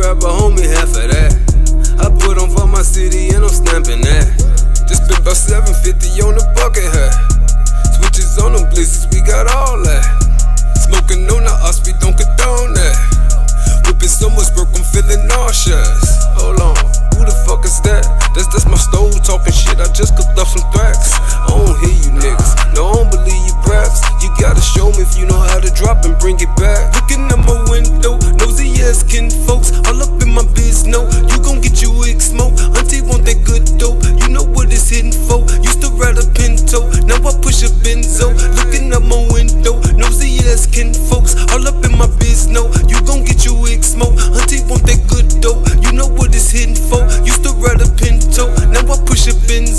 rapper, homie, half of that. I put on for my city and I'm stamping that. Just spent about 750 on the bucket hat. Switches on them blizzards, we got all that. Smoking on the us, we don't condone that. Whipping so much work, I'm feeling nauseous. Hold on, who the fuck is that? That's that's my stove talking shit. I just cooked up some threats. I don't hear you niggas. No, I don't believe you raps. You gotta show me if you know how to drop and bring it back. know you gon' get you X-Mo. Auntie want that good dope, you know what it's hitting for. Used to ride a Pinto, now I push a Benzo. Looking out my window, nosy ass kin folks, all up in my biz. No, you gon' get you X-Mo. Auntie want that good dope, you know what it's hitting for. Used to ride a Pinto, now I push a Benzo.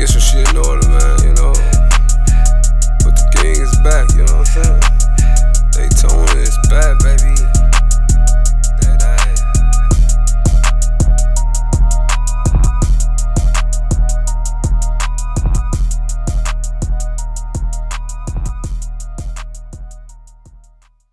que esos cielos